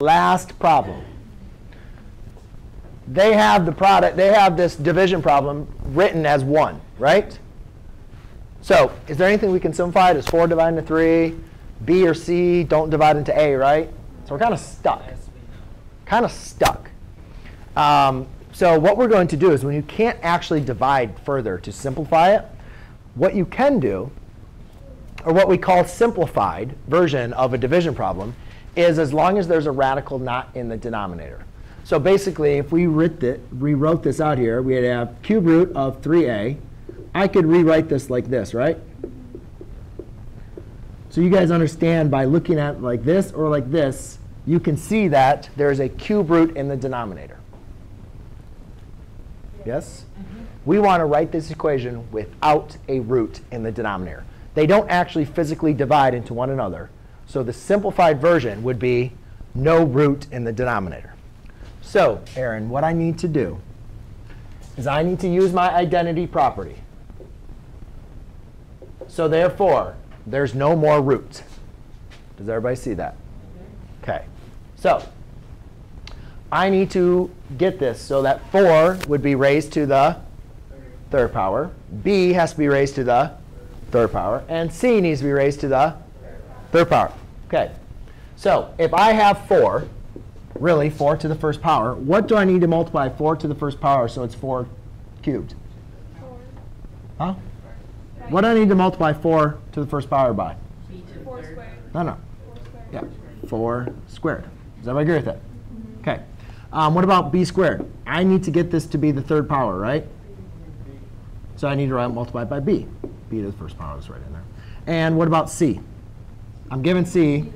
last problem. They have the product, they have this division problem written as 1, right? So is there anything we can simplify? Does 4 divide into 3? B or C don't divide into A, right? So we're kind of stuck. Kind of stuck. Um, so what we're going to do is when you can't actually divide further to simplify it, what you can do, or what we call simplified version of a division problem, is as long as there's a radical not in the denominator. So basically, if we writ it, rewrote this out here, we'd have cube root of 3a. I could rewrite this like this, right? So you guys understand by looking at like this or like this, you can see that there's a cube root in the denominator. Yes? Mm-hmm. We want to write this equation without a root in the denominator. They don't actually physically divide into one another. So the simplified version would be no root in the denominator. So, Aaron, what I need to do is I need to use my identity property. So therefore, there's no more root. Does everybody see that? OK. So I need to get this so that 4 would be raised to the third power. B has to be raised to the third power. And C needs to be raised to the third power. OK. So if I have 4, really 4 to the first power, what do I need to multiply 4 to the first power so it's 4 cubed? Four. Huh? What do I need to multiply 4 to the first power by? 4 squared. No, no. 4 squared. Yeah, 4 squared. Does everybody agree with that? OK. Um, what about b squared? I need to get this to be the third power, right? So I need to multiply by b. b to the first power is right in there. And what about c? I'm given c,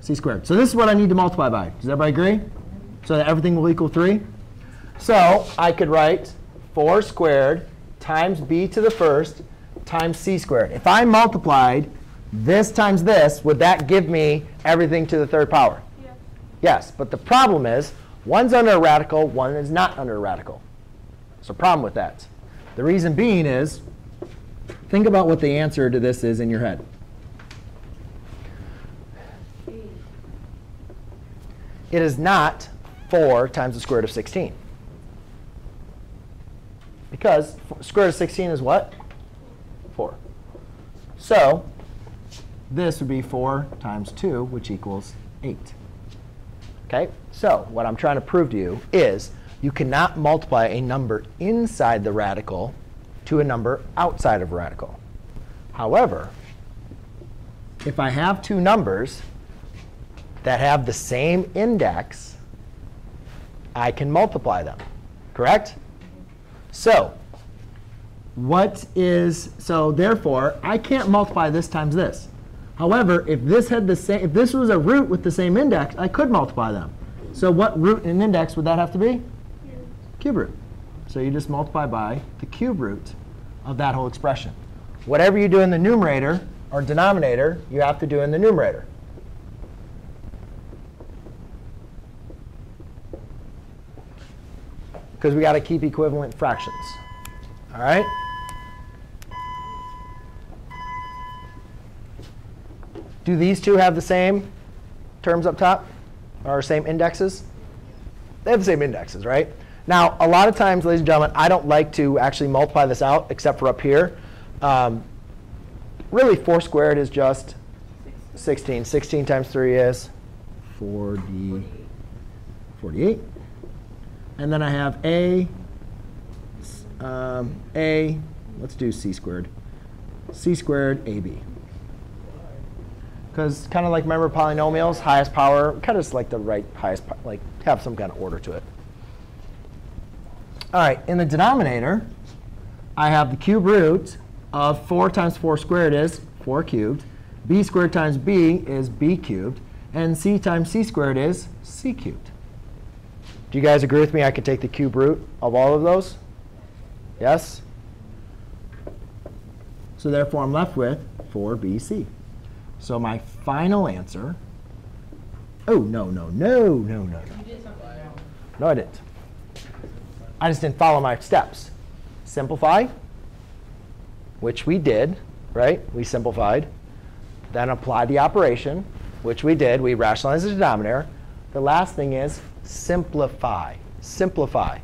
c squared. So this is what I need to multiply by. Does everybody agree? So that everything will equal 3? So I could write 4 squared times b to the first times c squared. If I multiplied this times this, would that give me everything to the third power? Yeah. Yes, but the problem is one's under a radical, one is not under a radical. So problem with that. The reason being is, think about what the answer to this is in your head. It is not 4 times the square root of 16. Because square root of 16 is what? 4. So this would be 4 times 2, which equals 8. OK? So what I'm trying to prove to you is you cannot multiply a number inside the radical to a number outside of radical. However, if I have two numbers that have the same index, I can multiply them. Correct? So what is, so therefore, I can't multiply this times this. However, if this had the same, if this was a root with the same index, I could multiply them. So what root and index would that have to be? Cube root. So you just multiply by the cube root of that whole expression. Whatever you do in the numerator or denominator, you have to do in the numerator. Because we got to keep equivalent fractions. All right? Do these two have the same terms up top? Or same indexes? They have the same indexes, right? Now, a lot of times, ladies and gentlemen, I don't like to actually multiply this out, except for up here. Um, really, 4 squared is just 16. 16 times 3 is 40, 48. And then I have a, um, a, let's do c squared. c squared ab. Because kind of like remember polynomials, highest power, kind of like the right highest, like have some kind of order to it. All right, in the denominator, I have the cube root of 4 times 4 squared is 4 cubed. b squared times b is b cubed. And c times c squared is c cubed. Do you guys agree with me? I could take the cube root of all of those? Yes? So therefore, I'm left with 4bc. So my final answer, oh, no, no, no, no, no, no. No, I didn't. I just didn't follow my steps. Simplify, which we did, right? We simplified. Then apply the operation, which we did. We rationalized the denominator. The last thing is simplify. Simplify.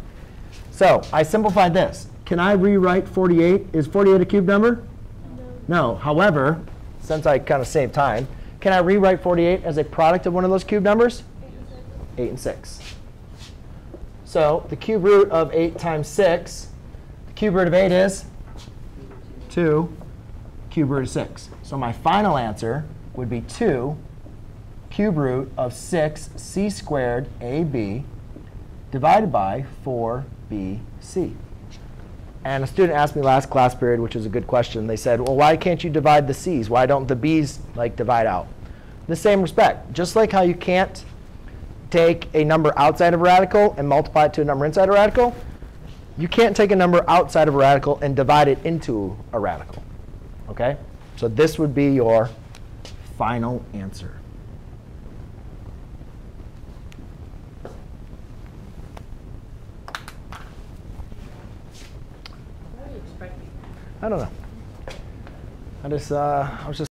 So I simplified this. Can I rewrite 48? Is 48 a cube number? No. However, since I kind of saved time, can I rewrite 48 as a product of one of those cube numbers? 8 and 6. So the cube root of 8 times 6, the cube root of 8 is 2, cube root of 6. So my final answer would be 2 cube root of 6c squared ab divided by 4bc. And a student asked me last class period, which is a good question. They said, well, why can't you divide the c's? Why don't the b's like divide out? The same respect, just like how you can't take a number outside of a radical and multiply it to a number inside a radical, you can't take a number outside of a radical and divide it into a radical. Okay? So this would be your final answer. What are you expecting? I don't know. I just, uh, I was just